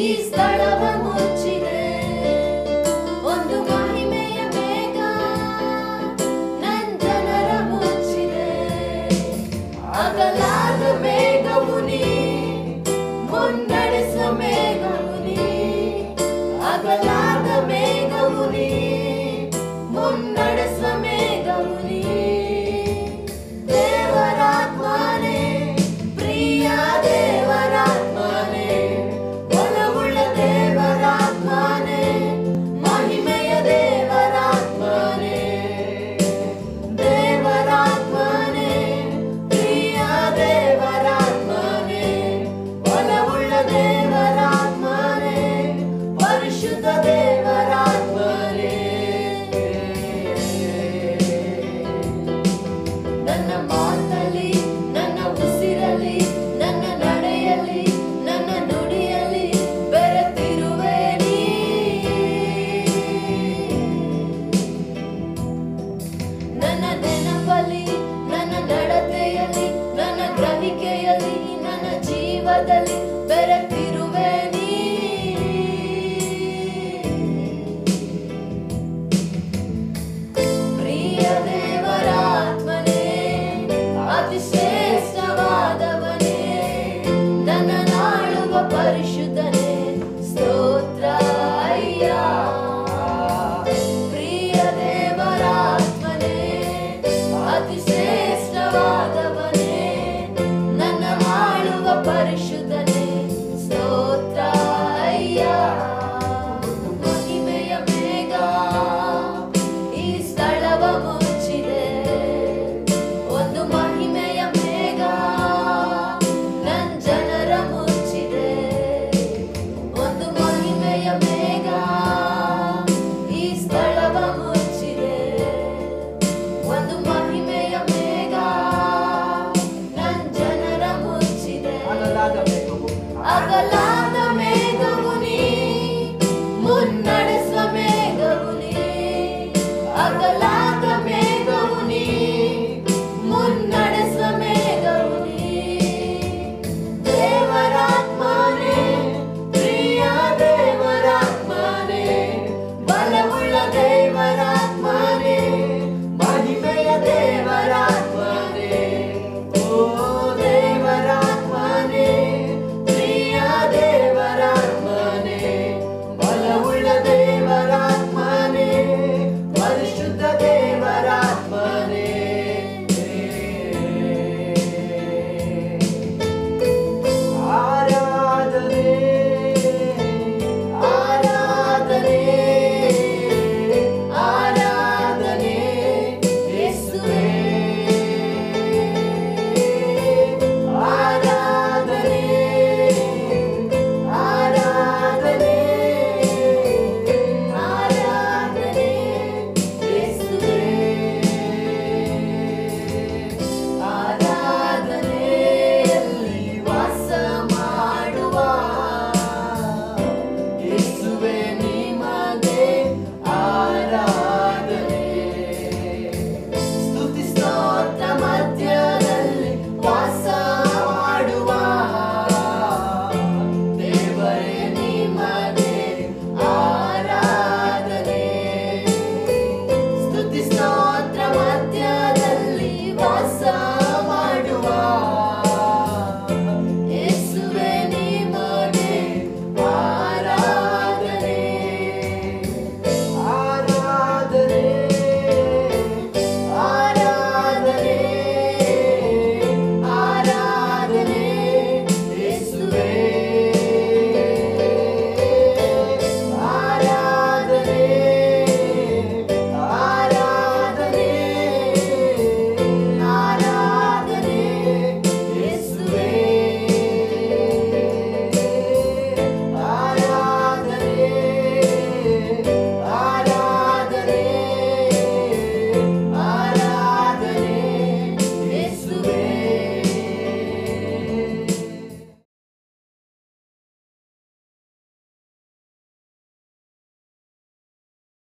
ಈ ಸ್ಥಳವ ಮುಚ್ಚಿದೆ. ಒಂದು ಮಹಿಮೆಯ ಬೇಗ ನಂದನರ ಮುಚ್ಚಿದೆ. ಆಗಲೇ പരിശുദ്ധന Bangla